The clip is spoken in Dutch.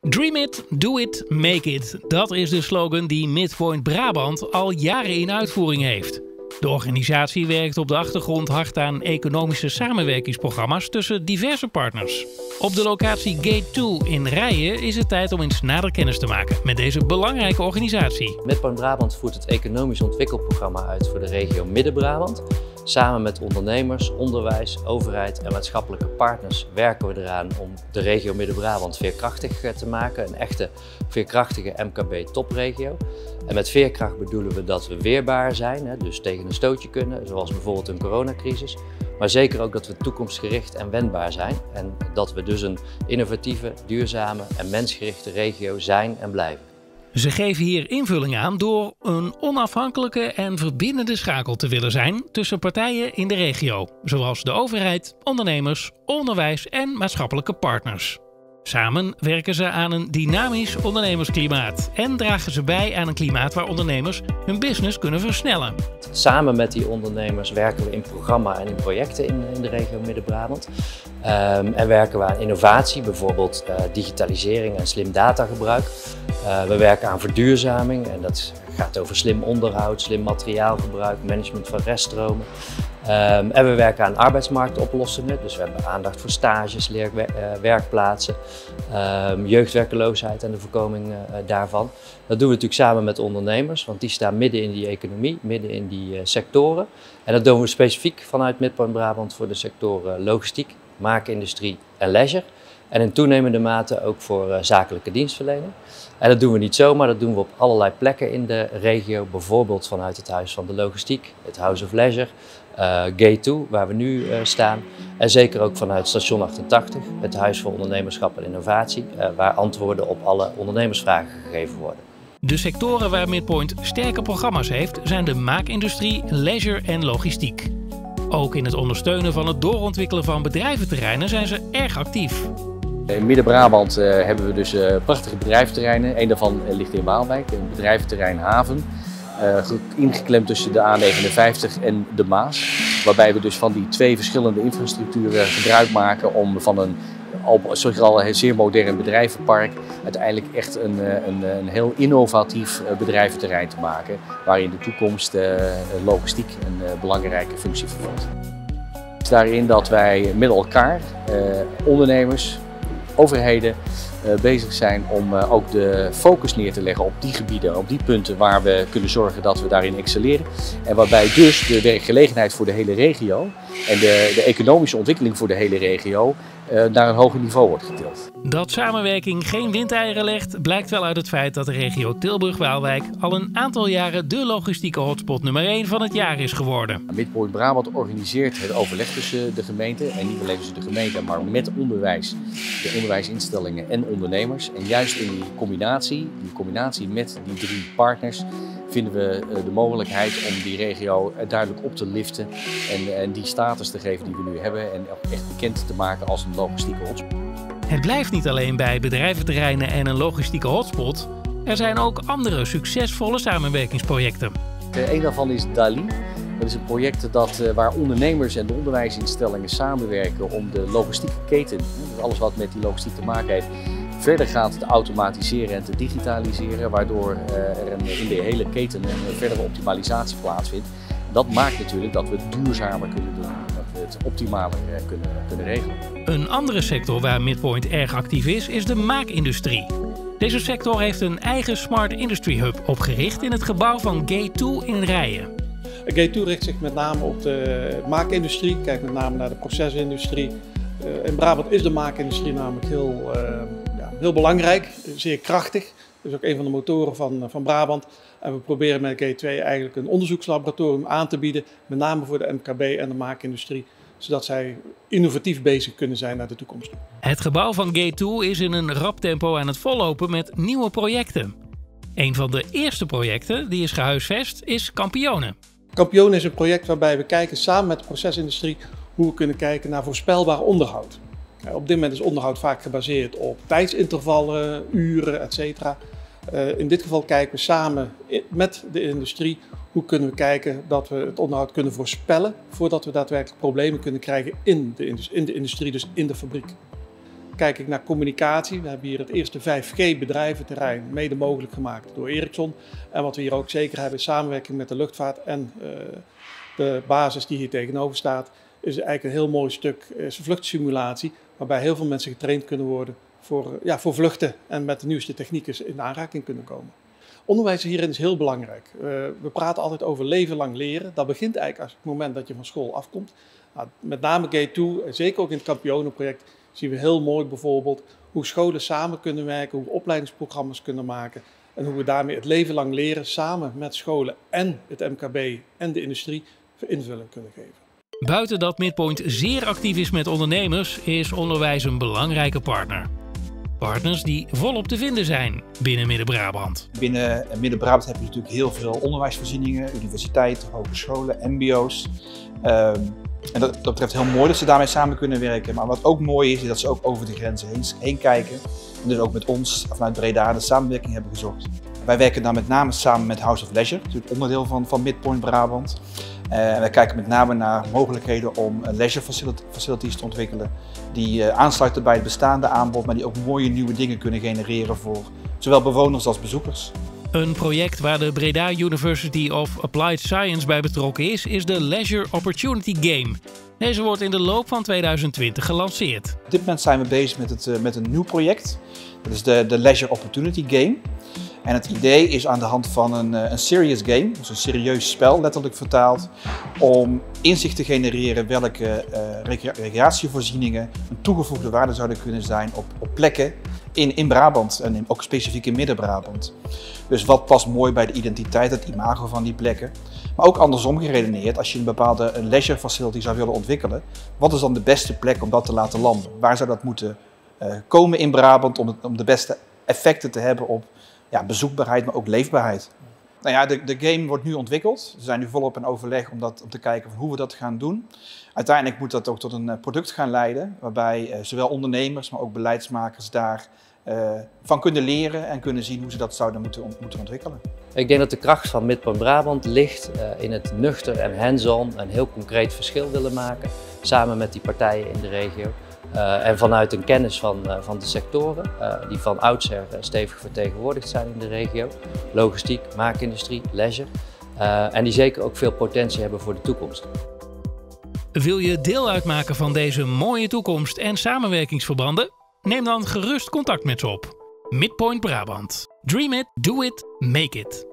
Dream it, do it, make it. Dat is de slogan die Midpoint Brabant al jaren in uitvoering heeft. De organisatie werkt op de achtergrond hard aan economische samenwerkingsprogramma's tussen diverse partners. Op de locatie Gate 2 in Rijen is het tijd om eens nader kennis te maken met deze belangrijke organisatie. Midpoint Brabant voert het economisch ontwikkelprogramma uit voor de regio Midden-Brabant. Samen met ondernemers, onderwijs, overheid en maatschappelijke partners werken we eraan om de regio Midden-Brabant veerkrachtig eh, te maken. Een echte veerkrachtige MKB-topregio. En met veerkracht bedoelen we dat we weerbaar zijn, dus tegen een stootje kunnen, zoals bijvoorbeeld een coronacrisis. Maar zeker ook dat we toekomstgericht en wendbaar zijn. En dat we dus een innovatieve, duurzame en mensgerichte regio zijn en blijven. Ze geven hier invulling aan door een onafhankelijke en verbindende schakel te willen zijn tussen partijen in de regio, zoals de overheid, ondernemers, onderwijs en maatschappelijke partners. Samen werken ze aan een dynamisch ondernemersklimaat en dragen ze bij aan een klimaat waar ondernemers hun business kunnen versnellen. Samen met die ondernemers werken we in programma en in projecten in, de regio Midden-Brabant. Um, en werken we aan innovatie, bijvoorbeeld uh, digitalisering en slim datagebruik. Uh, we werken aan verduurzaming en dat gaat over slim onderhoud, slim materiaalgebruik, management van reststromen. Um, en we werken aan arbeidsmarktoplossingen, dus we hebben aandacht voor stages, leer, uh, werkplaatsen, um, jeugdwerkeloosheid en de voorkoming uh, daarvan. Dat doen we natuurlijk samen met ondernemers, want die staan midden in die economie, midden in die uh, sectoren. En dat doen we specifiek vanuit Midpoint Brabant voor de sectoren logistiek, maakindustrie en leisure. En in toenemende mate ook voor uh, zakelijke dienstverlening. En dat doen we niet zomaar, dat doen we op allerlei plekken in de regio. Bijvoorbeeld vanuit het Huis van de Logistiek, het House of Leisure, uh, Gate 2, waar we nu uh, staan. En zeker ook vanuit Station 88, het Huis voor Ondernemerschap en Innovatie, waar antwoorden op alle ondernemersvragen gegeven worden. De sectoren waar Midpoint sterke programma's heeft zijn de maakindustrie, leisure en logistiek. Ook in het ondersteunen van het doorontwikkelen van bedrijventerreinen zijn ze erg actief. In Midden-Brabant uh, hebben we dus uh, prachtige bedrijventerreinen. Een daarvan ligt in Waalwijk, een bedrijventerrein Haven. Ingeklemd tussen de A59 en de Maas. Waarbij we dus van die twee verschillende infrastructuren gebruik maken om van een al, zeer modern bedrijvenpark uiteindelijk echt een, een, een heel innovatief bedrijventerrein te maken. Waar in de toekomst logistiek een belangrijke functie vervult. Daarin dat wij met elkaar, ondernemers, overheden bezig zijn om uh, ook de focus neer te leggen op die gebieden, op die punten waar we kunnen zorgen dat we daarin excelleren. En waarbij dus de werkgelegenheid voor de hele regio en de, de economische ontwikkeling voor de hele regio uh, naar een hoger niveau wordt getild. Dat samenwerking geen windeieren legt, blijkt wel uit het feit dat de regio Tilburg-Waalwijk al een aantal jaren de logistieke hotspot nummer 1 van het jaar is geworden. Midpoint Brabant organiseert het overleg tussen de gemeenten en niet alleen tussen de gemeenten, maar met onderwijs, de onderwijsinstellingen en ondernemers. En juist in die combinatie, die combinatie met die drie partners, vinden we de mogelijkheid om die regio duidelijk op te liften en, en die status te geven die we nu hebben en echt bekend te maken als een logistieke hotspot. Het blijft niet alleen bij bedrijventerreinen en een logistieke hotspot. Er zijn ook andere succesvolle samenwerkingsprojecten. Een daarvan is DALI. Dat is een project dat, waar ondernemers en de onderwijsinstellingen samenwerken om de logistieke keten, alles wat met die logistiek te maken heeft, verder gaat te automatiseren en te digitaliseren, waardoor er een, in de hele keten een verdere optimalisatie plaatsvindt. Dat maakt natuurlijk dat we het duurzamer kunnen doen, dat we het optimaler kunnen, kunnen regelen. Een andere sector waar Midpoint erg actief is, is de maakindustrie. Deze sector heeft een eigen Smart Industry Hub opgericht in het gebouw van Gate 2 in Rijen. Gate 2 richt zich met name op de maakindustrie, kijkt met name naar de procesindustrie. In Brabant is de maakindustrie namelijk heel, uh, heel belangrijk, zeer krachtig. Dat is ook een van de motoren van, van Brabant. En we proberen met G2 eigenlijk een onderzoekslaboratorium aan te bieden, met name voor de MKB en de maakindustrie, zodat zij innovatief bezig kunnen zijn naar de toekomst. Het gebouw van G2 is in een rap tempo aan het vollopen met nieuwe projecten. Een van de eerste projecten die is gehuisvest is Campione. Campione is een project waarbij we kijken samen met de procesindustrie hoe we kunnen kijken naar voorspelbaar onderhoud. Op dit moment is onderhoud vaak gebaseerd op tijdsintervallen, uren, etc. Uh, in dit geval kijken we samen met de industrie hoe kunnen we kijken dat we het onderhoud kunnen voorspellen voordat we daadwerkelijk problemen kunnen krijgen in de, in de industrie, dus in de fabriek. Kijk ik naar communicatie, we hebben hier het eerste 5G-bedrijventerrein mede mogelijk gemaakt door Ericsson. En wat we hier ook zeker hebben, is samenwerking met de luchtvaart en uh, de basis die hier tegenover staat, is eigenlijk een heel mooi stuk is vluchtsimulatie, waarbij heel veel mensen getraind kunnen worden voor, ja, voor vluchten en met de nieuwste technieken in aanraking kunnen komen. Onderwijs hierin is heel belangrijk. Uh, we praten altijd over leven lang leren. Dat begint eigenlijk als het moment dat je van school afkomt. Nou, met name Gate 2, zeker ook in het kampionenproject, zien we heel mooi bijvoorbeeld hoe scholen samen kunnen werken, hoe we opleidingsprogramma's kunnen maken en hoe we daarmee het leven lang leren samen met scholen en het MKB en de industrie invulling kunnen geven. Buiten dat Midpoint zeer actief is met ondernemers, is onderwijs een belangrijke partner. Partners die volop te vinden zijn binnen Midden-Brabant. Binnen Midden-Brabant heb je natuurlijk heel veel onderwijsvoorzieningen, universiteiten, hogescholen, MBO's. Ehm, en dat, dat betreft heel mooi dat ze daarmee samen kunnen werken. Maar wat ook mooi is, is dat ze ook over de grenzen heen, heen kijken. En dus ook met ons vanuit Breda de samenwerking hebben gezocht. Wij werken dan met name samen met House of Leisure, natuurlijk onderdeel van, van Midpoint Brabant. Uh, wij kijken met name naar mogelijkheden om leisure facilities te ontwikkelen die uh, aansluiten bij het bestaande aanbod, maar die ook mooie nieuwe dingen kunnen genereren voor zowel bewoners als bezoekers. Een project waar de Breda University of Applied Science bij betrokken is, is de Leisure Opportunity Game. Deze wordt in de loop van 2020 gelanceerd. Op dit moment zijn we bezig met, het, met een nieuw project. Dat is de, de Leisure Opportunity Game. En het idee is aan de hand van een, eh, een serious game, dus een serieus spel letterlijk vertaald, om inzicht te genereren welke uh, recreatievoorzieningen een toegevoegde waarde zouden kunnen zijn op, op plekken in, in Brabant en in, ook specifiek in Midden-Brabant. Dus wat past mooi bij de identiteit, het imago van die plekken. Maar ook andersom geredeneerd, als je een bepaalde een leisure facility zou willen ontwikkelen, wat is dan de beste plek om dat te laten landen? Waar zou dat moeten uh, komen in Brabant om, om de beste effecten te hebben op ja, bezoekbaarheid, maar ook leefbaarheid. Nou ja, de, de game wordt nu ontwikkeld. We zijn nu volop in overleg om, dat, om te kijken hoe we dat gaan doen. Uiteindelijk moet dat ook tot een eh, product gaan leiden, waarbij uh, zowel ondernemers, maar ook beleidsmakers daar uh, van kunnen leren en kunnen zien hoe ze dat zouden moeten, moeten ontwikkelen. Ik denk dat de kracht van Midpoint Brabant ligt in het nuchter en hands-on een heel concreet verschil willen maken, samen met die partijen in de regio. Uh, en vanuit een kennis van, uh, van de sectoren, uh, die van oudsher stevig vertegenwoordigd zijn in de regio. Logistiek, maakindustrie, leisure. en die zeker ook veel potentie hebben voor de toekomst. Wil je deel uitmaken van deze mooie toekomst en samenwerkingsverbanden? Neem dan gerust contact met ze op. Midpoint Brabant. Dream it, do it, make it.